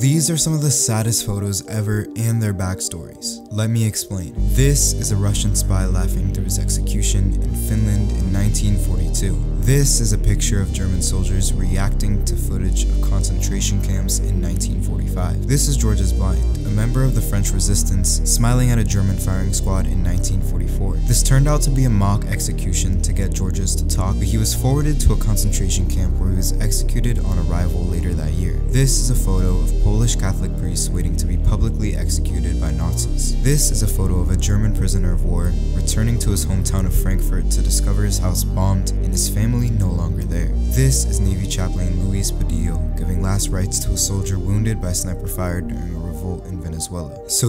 These are some of the saddest photos ever and their backstories. Let me explain. This is a Russian spy laughing through his execution in Finland in 1942. This is a picture of German soldiers reacting to footage of concentration camps in 1945. This is Georges Blind, a member of the French resistance, smiling at a German firing squad in 1944. This turned out to be a mock execution to get Georges to talk, but he was forwarded to a concentration camp where he was executed on arrival later that year. This is a photo of Polish Catholic priests waiting to be publicly executed by Nazis. This is a photo of a German prisoner of war returning to his hometown of Frankfurt to discover his house bombed and his family no longer there. This is Navy chaplain Luis Padilla giving last rites to a soldier wounded by sniper fire during a revolt in Venezuela. So